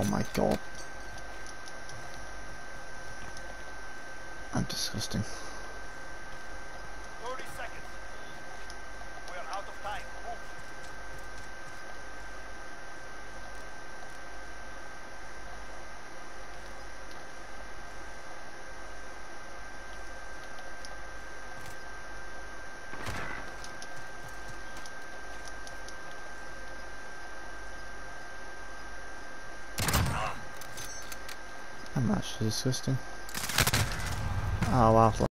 Oh my god. I'm disgusting. I'm actually disgusting. Oh wow.